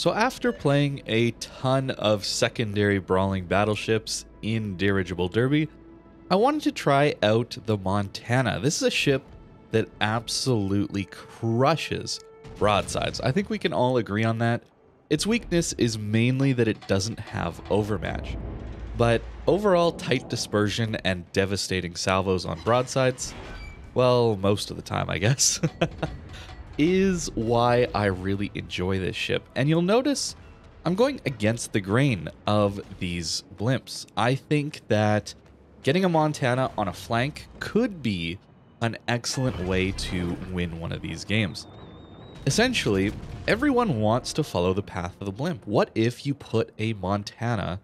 So after playing a ton of secondary brawling battleships in Dirigible Derby, I wanted to try out the Montana. This is a ship that absolutely crushes broadsides. I think we can all agree on that. Its weakness is mainly that it doesn't have overmatch. But overall tight dispersion and devastating salvos on broadsides, well, most of the time, I guess, is why I really enjoy this ship. And you'll notice I'm going against the grain of these blimps. I think that getting a Montana on a flank could be an excellent way to win one of these games. Essentially, everyone wants to follow the path of the blimp. What if you put a Montana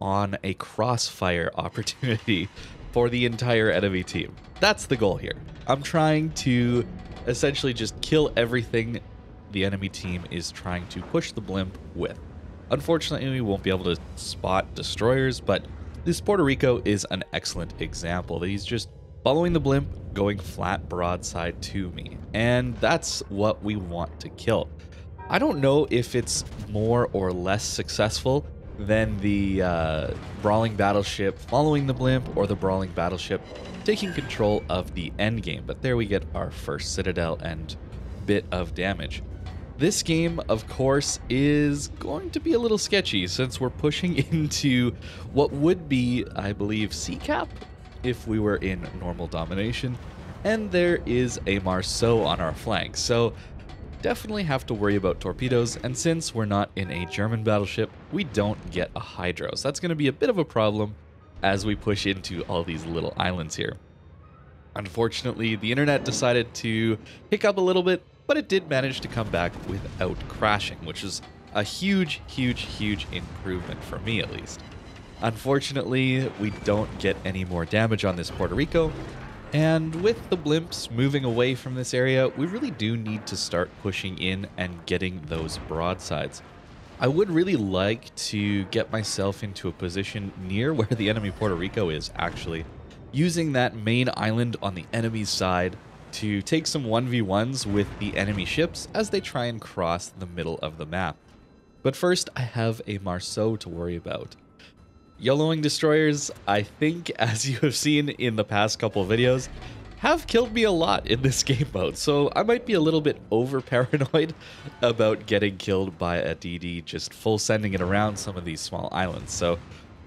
on a crossfire opportunity for the entire enemy team? That's the goal here. I'm trying to essentially just kill everything the enemy team is trying to push the blimp with. Unfortunately, we won't be able to spot destroyers, but this Puerto Rico is an excellent example he's just following the blimp, going flat broadside to me. And that's what we want to kill. I don't know if it's more or less successful than the uh, brawling battleship following the blimp or the brawling battleship taking control of the end game. But there we get our first citadel and bit of damage. This game, of course, is going to be a little sketchy since we're pushing into what would be, I believe, C-cap if we were in normal domination. And there is a Marceau on our flank, so definitely have to worry about torpedoes, and since we're not in a German battleship, we don't get a Hydro. So that's going to be a bit of a problem as we push into all these little islands here. Unfortunately, the internet decided to hiccup a little bit, but it did manage to come back without crashing, which is a huge, huge, huge improvement for me at least. Unfortunately, we don't get any more damage on this Puerto Rico, and with the blimps moving away from this area, we really do need to start pushing in and getting those broadsides. I would really like to get myself into a position near where the enemy Puerto Rico is, actually, using that main island on the enemy's side to take some 1v1s with the enemy ships as they try and cross the middle of the map. But first, I have a Marceau to worry about. YOLOing destroyers, I think, as you have seen in the past couple videos, have killed me a lot in this game mode, so I might be a little bit over paranoid about getting killed by a DD just full sending it around some of these small islands. So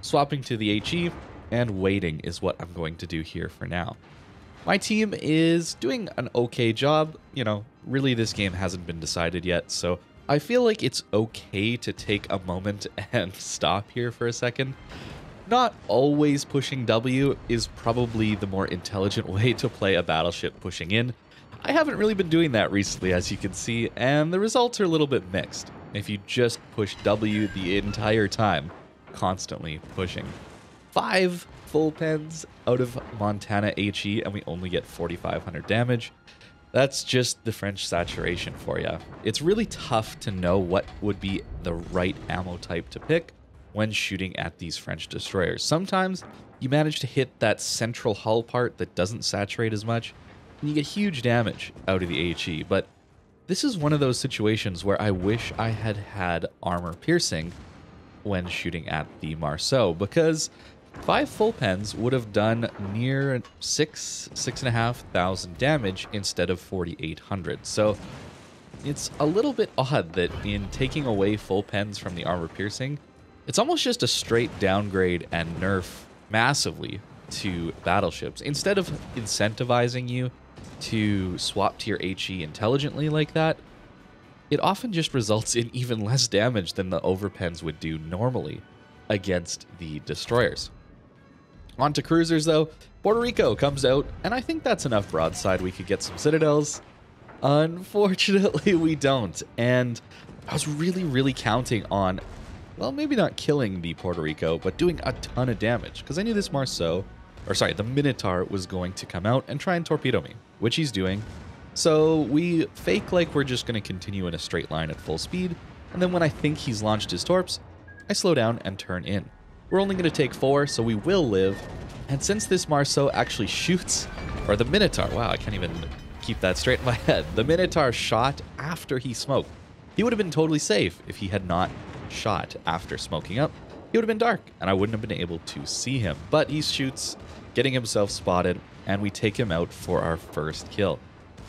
swapping to the HE and waiting is what I'm going to do here for now. My team is doing an okay job. You know, really this game hasn't been decided yet, so I feel like it's okay to take a moment and stop here for a second. Not always pushing W is probably the more intelligent way to play a battleship pushing in. I haven't really been doing that recently, as you can see, and the results are a little bit mixed. If you just push W the entire time, constantly pushing. Five full pens out of Montana HE, and we only get 4,500 damage. That's just the French saturation for you. It's really tough to know what would be the right ammo type to pick when shooting at these French destroyers. Sometimes you manage to hit that central hull part that doesn't saturate as much, and you get huge damage out of the HE, but this is one of those situations where I wish I had had armor piercing when shooting at the Marceau, because Five full pens would have done near six, six and a half thousand damage instead of 4,800. So it's a little bit odd that in taking away full pens from the armor piercing, it's almost just a straight downgrade and nerf massively to battleships. Instead of incentivizing you to swap to your HE intelligently like that, it often just results in even less damage than the overpens would do normally against the destroyers. On to cruisers, though. Puerto Rico comes out, and I think that's enough broadside. We could get some citadels. Unfortunately, we don't. And I was really, really counting on, well, maybe not killing the Puerto Rico, but doing a ton of damage. Because I knew this Marceau, or sorry, the Minotaur was going to come out and try and torpedo me, which he's doing. So we fake like we're just going to continue in a straight line at full speed. And then when I think he's launched his torps, I slow down and turn in. We're only going to take four, so we will live. And since this Marceau actually shoots, or the Minotaur, wow, I can't even keep that straight in my head. The Minotaur shot after he smoked. He would have been totally safe if he had not shot after smoking up. He would have been dark, and I wouldn't have been able to see him. But he shoots, getting himself spotted, and we take him out for our first kill.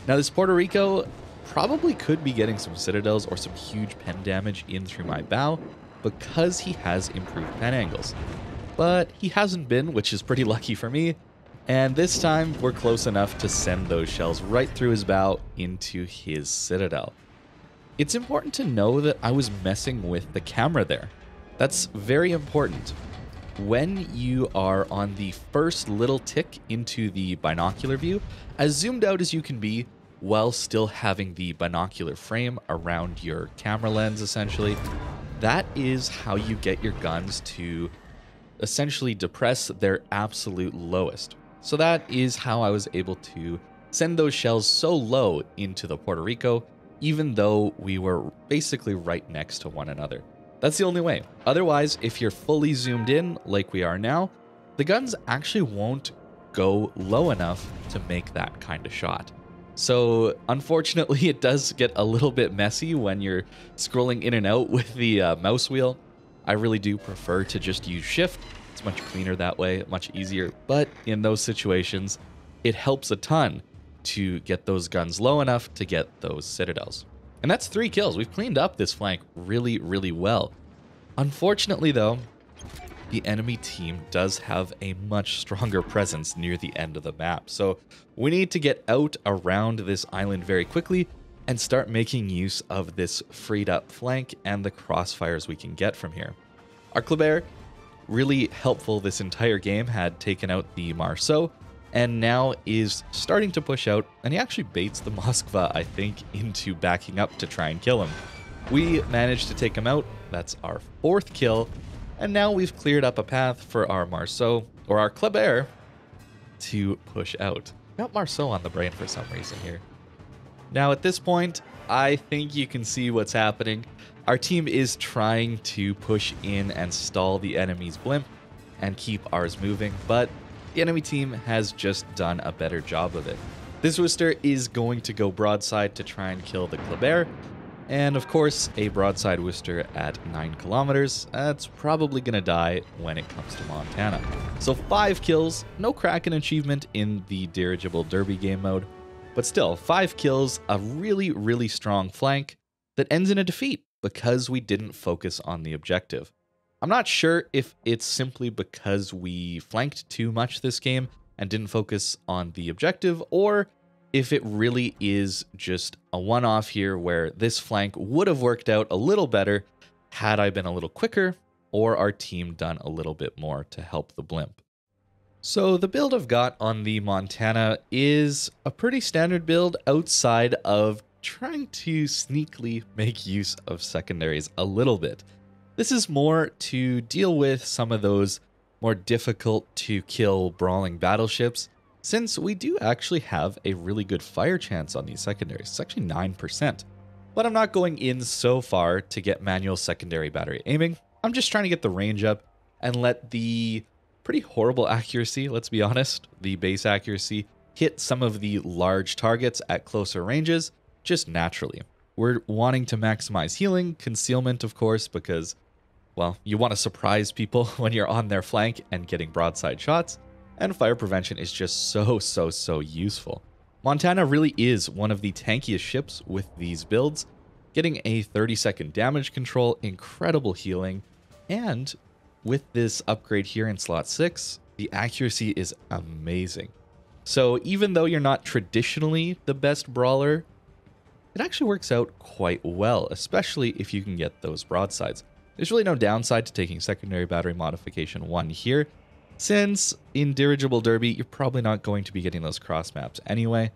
Now, this Puerto Rico probably could be getting some citadels or some huge pen damage in through my bow because he has improved pen angles. But he hasn't been, which is pretty lucky for me, and this time we're close enough to send those shells right through his bow into his citadel. It's important to know that I was messing with the camera there. That's very important. When you are on the first little tick into the binocular view, as zoomed out as you can be, while still having the binocular frame around your camera lens, essentially, that is how you get your guns to essentially depress their absolute lowest. So that is how I was able to send those shells so low into the Puerto Rico, even though we were basically right next to one another. That's the only way. Otherwise, if you're fully zoomed in like we are now, the guns actually won't go low enough to make that kind of shot. So unfortunately, it does get a little bit messy when you're scrolling in and out with the uh, mouse wheel. I really do prefer to just use shift. It's much cleaner that way, much easier. But in those situations, it helps a ton to get those guns low enough to get those citadels. And that's three kills. We've cleaned up this flank really, really well. Unfortunately, though, the enemy team does have a much stronger presence near the end of the map. So we need to get out around this island very quickly and start making use of this freed up flank and the crossfires we can get from here. Our Kleber, really helpful this entire game, had taken out the Marceau and now is starting to push out, and he actually baits the Moskva, I think, into backing up to try and kill him. We managed to take him out. That's our fourth kill, and now we've cleared up a path for our Marceau, or our Kleber, to push out. Got Marceau on the brain for some reason here. Now at this point, I think you can see what's happening. Our team is trying to push in and stall the enemy's blimp and keep ours moving, but the enemy team has just done a better job of it. This Worcester is going to go broadside to try and kill the Kleber, and of course, a broadside Worcester at 9 kilometers, that's probably gonna die when it comes to Montana. So 5 kills, no Kraken achievement in the Dirigible Derby game mode, but still, 5 kills, a really, really strong flank that ends in a defeat because we didn't focus on the objective. I'm not sure if it's simply because we flanked too much this game and didn't focus on the objective, or if it really is just a one off here where this flank would have worked out a little better had I been a little quicker or our team done a little bit more to help the blimp. So the build I've got on the Montana is a pretty standard build outside of trying to sneakily make use of secondaries a little bit. This is more to deal with some of those more difficult to kill brawling battleships since we do actually have a really good fire chance on these secondaries. It's actually 9%. But I'm not going in so far to get manual secondary battery aiming. I'm just trying to get the range up and let the pretty horrible accuracy, let's be honest, the base accuracy, hit some of the large targets at closer ranges just naturally. We're wanting to maximize healing, concealment, of course, because, well, you want to surprise people when you're on their flank and getting broadside shots and fire prevention is just so, so, so useful. Montana really is one of the tankiest ships with these builds, getting a 30 second damage control, incredible healing, and with this upgrade here in slot 6, the accuracy is amazing. So even though you're not traditionally the best brawler, it actually works out quite well, especially if you can get those broadsides. There's really no downside to taking secondary battery modification 1 here, since in Dirigible Derby, you're probably not going to be getting those cross maps anyway.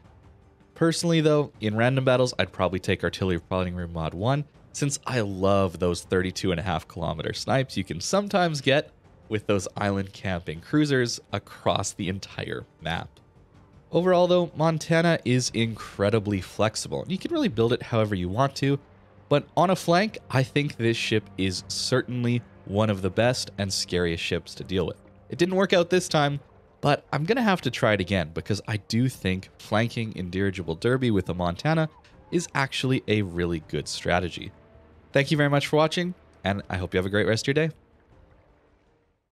Personally, though, in random battles, I'd probably take Artillery Plotting Room Mod 1, since I love those 32 and a half kilometer snipes you can sometimes get with those island camping cruisers across the entire map. Overall, though, Montana is incredibly flexible. And you can really build it however you want to, but on a flank, I think this ship is certainly one of the best and scariest ships to deal with. It didn't work out this time, but I'm going to have to try it again because I do think flanking in Dirigible Derby with a Montana is actually a really good strategy. Thank you very much for watching, and I hope you have a great rest of your day.